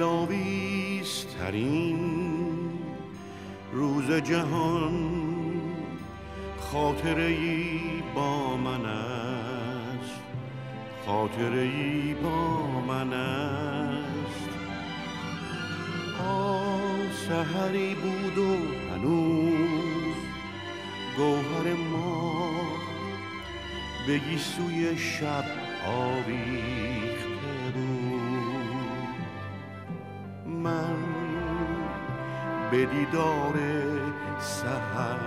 دلاویسترین روز جهان خاطره ای با من است. خاطره ای با من است. آ سحری بود و هنوز گوهر ما به سوی شب آویخته به دیدار سحر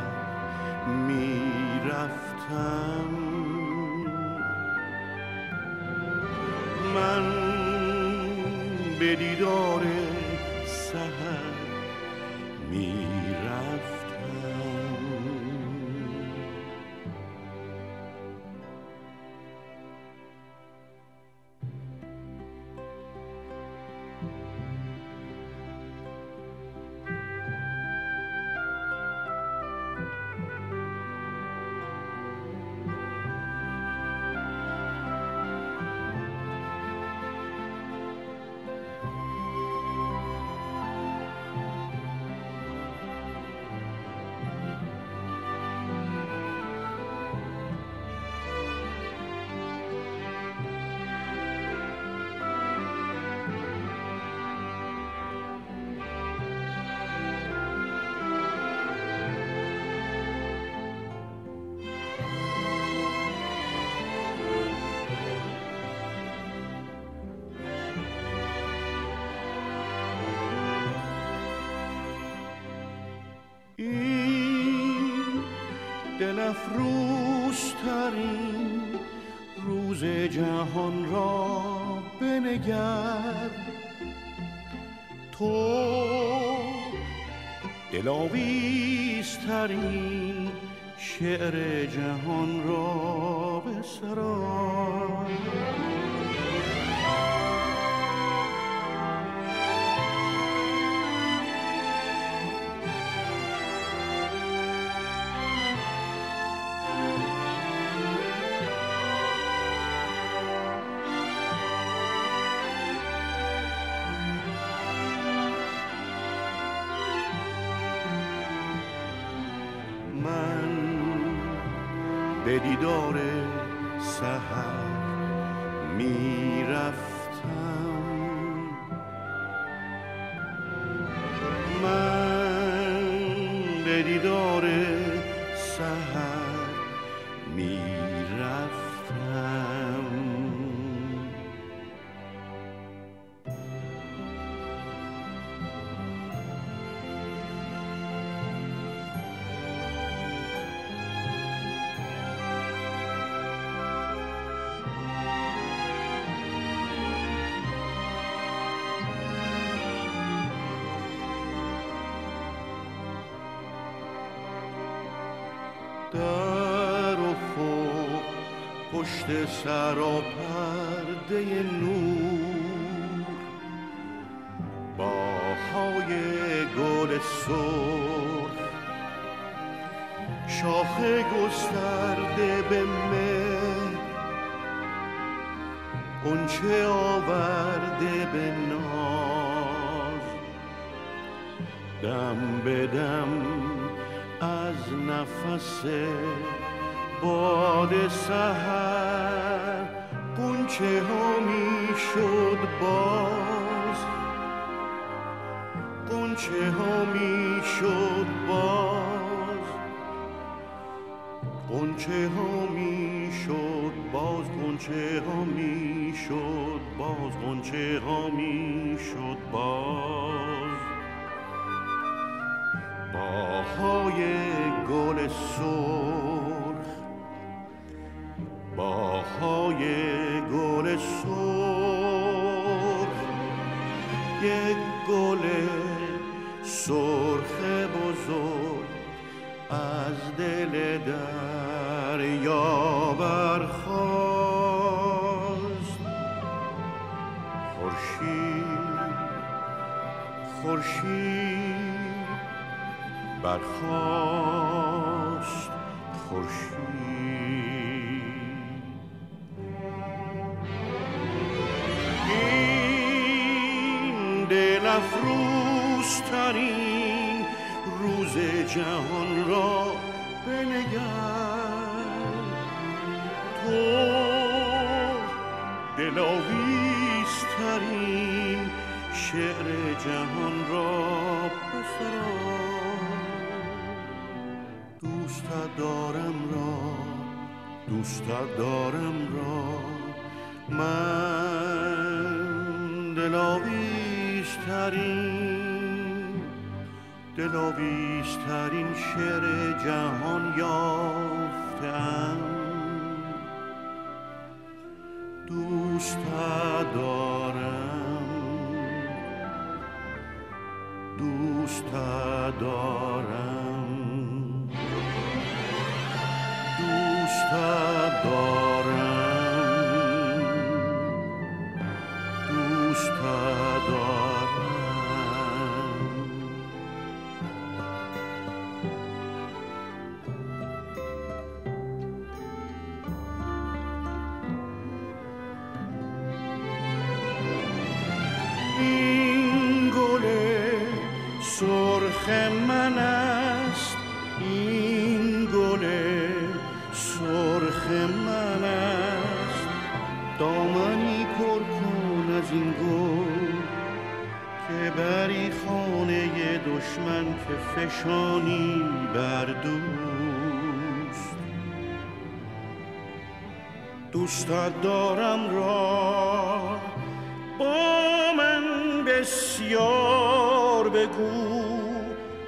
می‌رفتم. من به دیدار دل افروزترین روز جهان را بنگر. تو دلاویزترین شعر جهان را به به دیدار سهر می‌رفتم. من در افق پشت سر و پرده نور. باهای گل سرخ شاخ گسترده به مه اونچه آورده به ناز. دم به دم نفس باد سهر قنچه ها می شد باز. قنچه ها می شد باز. قنچه ها می شد باز. قنچه ها می شد باز. قنچه ها می شد باز. باهای گل سرخ باهای گل سرخ یک گل سرخ بزرگ از دل دریا برخاست. خورشید خورشید برخاست خورشید. این افروزترین روز جهان را بنگر. تو دلاویزترین شعر جهان را بسرا دوست دارم را دوست دارم را. من دلاویزترین دلاویزترین شعر جهان یافتم سرخ من است این گل سرخ من است. دامنی پر کن از این گل که بری خانه دشمن که فشانی بر دوست. دوست دارم را با من بسیار بگو.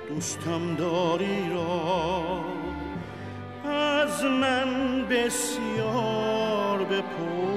دوستم داری را از من بسیار بپرس.